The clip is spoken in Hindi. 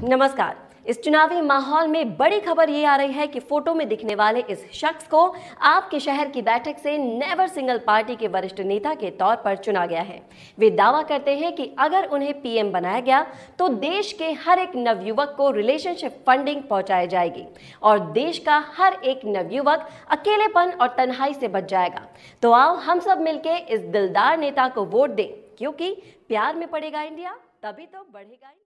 नमस्कार। इस चुनावी माहौल में बड़ी खबर ये आ रही है कि फ़ोटो में दिखने वाले इस शख्स को आपके शहर की बैठक से नेवर सिंगल पार्टी के वरिष्ठ नेता के तौर पर चुना गया है। वे दावा करते हैं कि अगर उन्हें पीएम बनाया गया तो देश के हर एक नवयुवक को रिलेशनशिप फंडिंग पहुंचाई जाएगी और देश का हर एक नवयुवक अकेलेपन और तन्हाई से बच जाएगा। तो आओ हम सब मिलकर इस दिलदार नेता को वोट दें, क्योंकि प्यार में पड़ेगा इंडिया, तभी तो बढ़ेगा